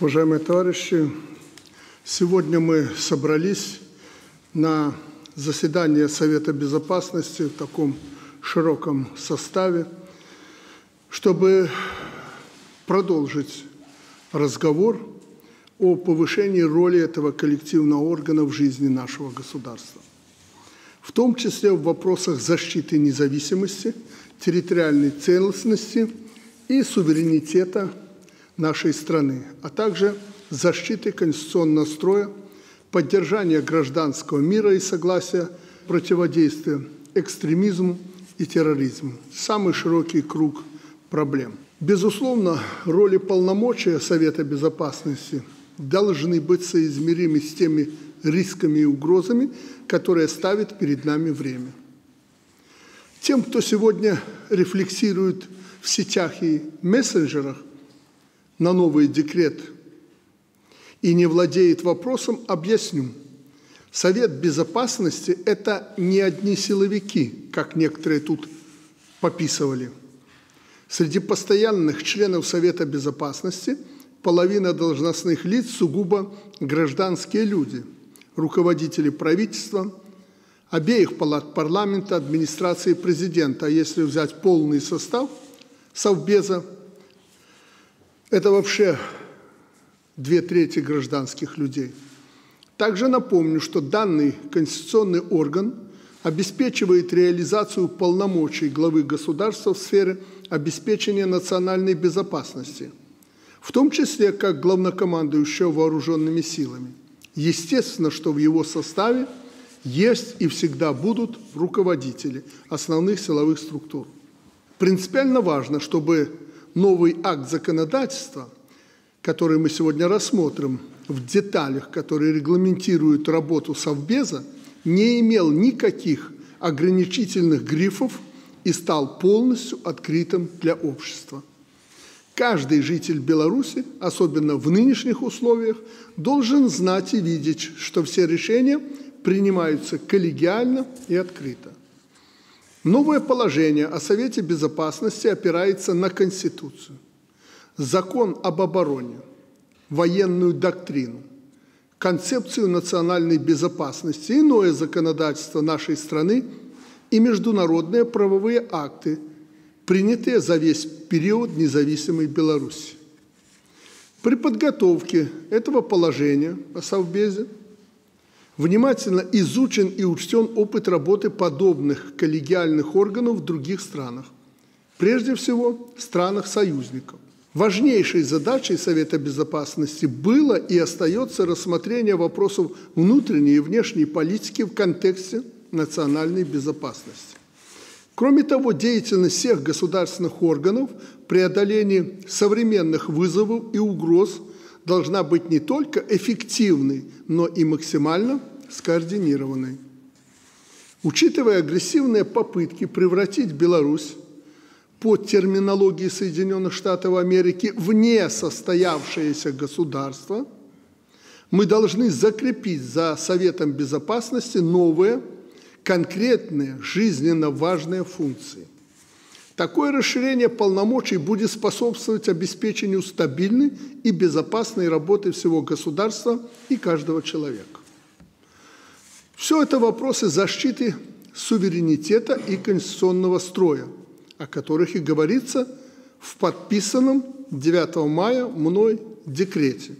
Уважаемые товарищи, сегодня мы собрались на заседание Совета Безопасности в таком широком составе, чтобы продолжить разговор о повышении роли этого коллективного органа в жизни нашего государства, в том числе в вопросах защиты независимости, территориальной целостности и суверенитета нашей страны, а также защиты конституционного строя, поддержания гражданского мира и согласия, противодействия экстремизму и терроризму. Самый широкий круг проблем. Безусловно, роли полномочия Совета Безопасности должны быть соизмеримы с теми рисками и угрозами, которые ставит перед нами время. Тем, кто сегодня рефлексирует в сетях и мессенджерах, на новый декрет и не владеет вопросом, объясню. Совет Безопасности – это не одни силовики, как некоторые тут пописывали. Среди постоянных членов Совета Безопасности половина должностных лиц сугубо гражданские люди, руководители правительства, обеих палат парламента, администрации президента. А если взять полный состав Совбеза – это вообще две трети гражданских людей. Также напомню, что данный конституционный орган обеспечивает реализацию полномочий главы государства в сфере обеспечения национальной безопасности, в том числе как главнокомандующего вооруженными силами. Естественно, что в его составе есть и всегда будут руководители основных силовых структур. Принципиально важно, чтобы новый акт законодательства, который мы сегодня рассмотрим в деталях, который регламентирует работу Совбеза, не имел никаких ограничительных грифов и стал полностью открытым для общества. Каждый житель Беларуси, особенно в нынешних условиях, должен знать и видеть, что все решения принимаются коллегиально и открыто. Новое положение о Совете Безопасности опирается на Конституцию, закон об обороне, военную доктрину, концепцию национальной безопасности, иное законодательство нашей страны и международные правовые акты, принятые за весь период независимой Беларуси. При подготовке этого положения о Совбезе – внимательно изучен и учтен опыт работы подобных коллегиальных органов в других странах, прежде всего в странах-союзников. Важнейшей задачей Совета Безопасности было и остается рассмотрение вопросов внутренней и внешней политики в контексте национальной безопасности. Кроме того, деятельность всех государственных органов в преодолении современных вызовов и угроз должна быть не только эффективной, но и максимально скоординированной. Учитывая агрессивные попытки превратить Беларусь по терминологии Соединенных Штатов Америки в несостоявшееся государство, мы должны закрепить за Советом Безопасности новые, конкретные, жизненно важные функции. Такое расширение полномочий будет способствовать обеспечению стабильной и безопасной работы всего государства и каждого человека. Все это вопросы защиты суверенитета и конституционного строя, о которых и говорится в подписанном 9 мая мной декрете.